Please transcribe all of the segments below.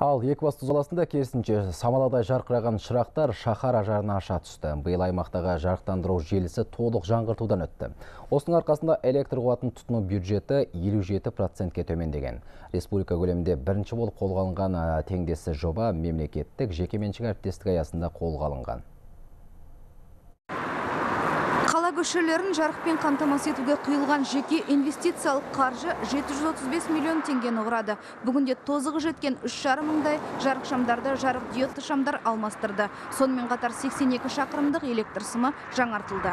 Ал Екібастұз қаласында керісінше самаладай жарқыраған шырақтар шаһар ажарына аша түсті. Биыл аймақтағы жарықтандыру желісі толық жаңғыртудан өтті. Осының арқасында электр қуатын тұтыну бюджеті 57%-ке төмендеген. Республика көлемінде бірінші болып қолға алынған теңдесі жоба мемлекеттік жекеменшік әріптестік аясында қолға алынған. Көшелерін жарықпен қамтамасыз етуге құйылған жеке инвестициялық қаржы 735 миллион теңгені құрады. Бүгінде тозығы жеткен 3,5 мыңдай жарық шамдарды жарық диодты шамдар алмастырды. Сонымен қатар 82 шақырымдық электр сымы жаңартылды.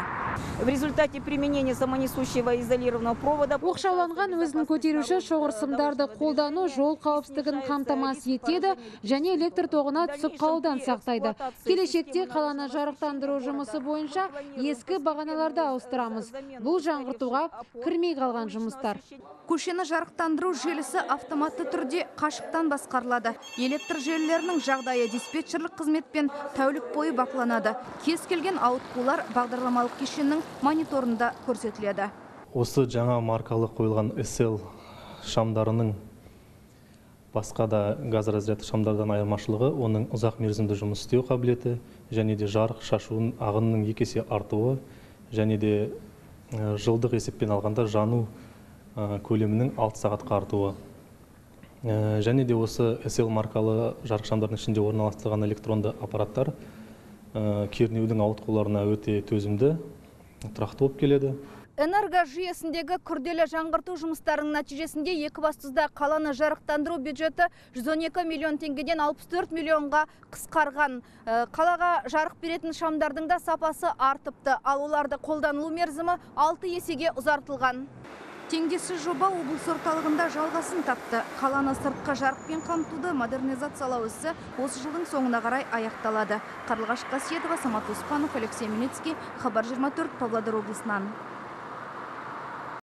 В результате применения самонесущего изолированного провода оқшауланған өзін көтеруші шоғыр сымдарды қолдану жол қауіпсіздігін қамтамасыз етеді және электр тоғына түсіп қалудан сақтайды келешекте қаланы жарықтандыру жұмысы бойынша ескі бағаналарды ауыстырамыз бұл жаңғыртуға кірмей қалған жұмыстар Көшені жарықтандыру желісі автоматты түрде қашықтан басқарылады. Электр желілерінің жағдайы диспетчерлік қызметпен тәулік бойы бақыланады. Кез келген ауытқулар бағдарламалық кешеннің мониторында көрсетіледі. осы жаңа маркалы қойылған SL шамдарының басқа да газ разрядты шамдардан айырмашылығы оның ұзақ мерзімді жұмыс істеу қабілеті және де жарық шашуын ағынның екі есе артуы және де жылдық есеппен алғанда жану көлемінің 6 сағатқа артуы. Және де осы SL маркалы жарық шамдардың ішінде орналастырылған электронды аппараттар кернеудің ауытқуларына өте төзімді тұрақты болып келеді. Энерго жүйесіндегі күрделі жаңғырту жұмыстарының нәтижесінде Екібастұзда қаланы жарықтандыру бюджеті 112 миллион теңгеден 64 миллионға қысқарған. Э, Қалаға жарық беретін шамдардың да сапасы артыпты, ал оларды қолданылу мерзімі 6 есеге ұзартылған. Теңдессіз жоба облыс орталығында жалғасын тапты. Қаланы сыртқы жарықпен қамтуды модернизациялау ісі осы жылдың соңына қарай аяқталады. Қарлығаш Қасиетова, Самат Оспанов, Алексей Минецкий, Хабар 24, Павлодар облысынан.